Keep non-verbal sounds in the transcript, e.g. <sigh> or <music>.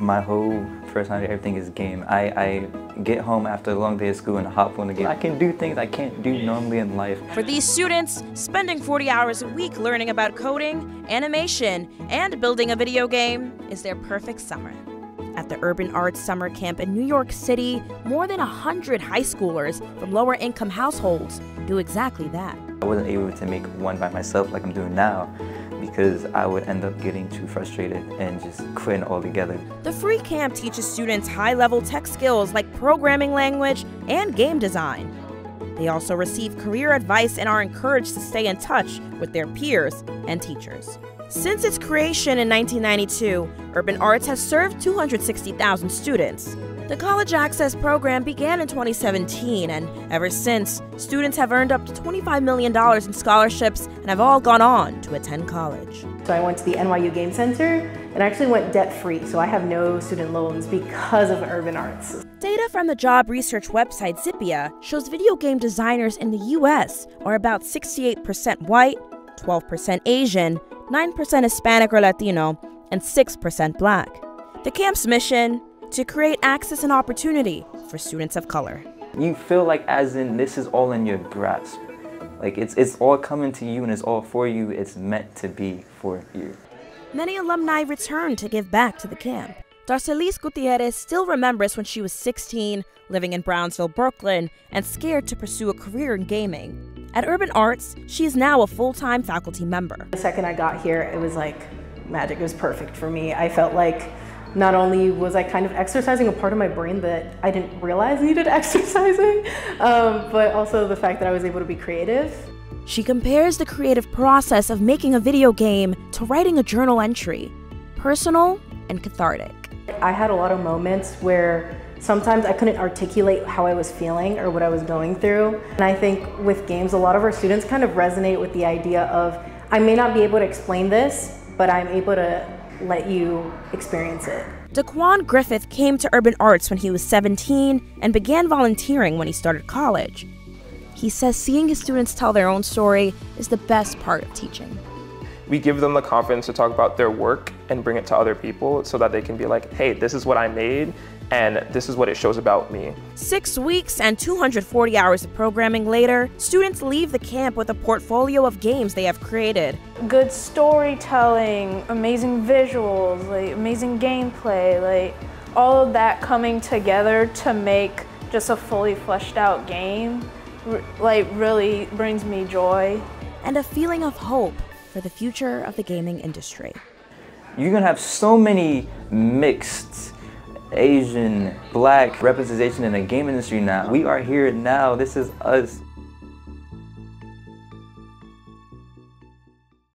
My whole personality, everything is game. I, I get home after a long day of school and hop on the game. I can do things I can't do normally in life. For these students, spending 40 hours a week learning about coding, animation, and building a video game is their perfect summer. At the Urban Arts Summer Camp in New York City, more than 100 high schoolers from lower income households do exactly that. I wasn't able to make one by myself like I'm doing now because I would end up getting too frustrated and just quitting altogether. The free camp teaches students high level tech skills like programming language and game design. They also receive career advice and are encouraged to stay in touch with their peers and teachers. Since its creation in 1992, Urban Arts has served 260,000 students. The College Access program began in 2017, and ever since, students have earned up to $25 million in scholarships and have all gone on to attend college. So I went to the NYU Game Center and actually went debt free, so I have no student loans because of urban arts. Data from the job research website Zippia shows video game designers in the US are about 68% white, 12% Asian, 9% Hispanic or Latino, and 6% black. The camp's mission to create access and opportunity for students of color. You feel like as in this is all in your grasp. Like it's, it's all coming to you and it's all for you. It's meant to be for you. Many alumni return to give back to the camp. Darcelis Gutierrez still remembers when she was 16, living in Brownsville, Brooklyn, and scared to pursue a career in gaming. At Urban Arts, she is now a full-time faculty member. The second I got here, it was like magic. It was perfect for me. I felt like not only was I kind of exercising a part of my brain that I didn't realize needed <laughs> exercising, um, but also the fact that I was able to be creative. She compares the creative process of making a video game to writing a journal entry, personal and cathartic. I had a lot of moments where sometimes I couldn't articulate how I was feeling or what I was going through. And I think with games, a lot of our students kind of resonate with the idea of, I may not be able to explain this, but I'm able to let you experience it. Daquan Griffith came to Urban Arts when he was 17 and began volunteering when he started college. He says seeing his students tell their own story is the best part of teaching. We give them the confidence to talk about their work and bring it to other people so that they can be like, hey, this is what I made and this is what it shows about me. Six weeks and 240 hours of programming later, students leave the camp with a portfolio of games they have created. Good storytelling, amazing visuals, like amazing gameplay, like all of that coming together to make just a fully fleshed out game like really brings me joy. And a feeling of hope for the future of the gaming industry. You're gonna have so many mixed Asian, black representation in the game industry now. We are here now. This is us.